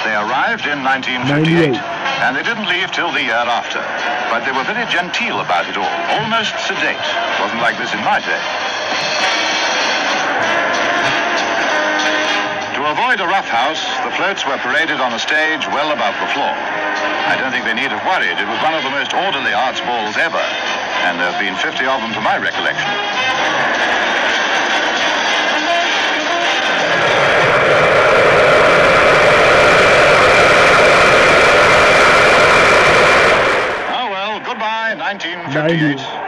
They arrived in 1958, and they didn't leave till the year after. But they were very genteel about it all, almost sedate. Wasn't like this in my day. To avoid a roughhouse, the floats were paraded on a stage well above the floor. I don't think they need have worried. It was one of the most orderly arts balls ever, and there have been 50 of them to my recollection. Goodbye, 1958. 90.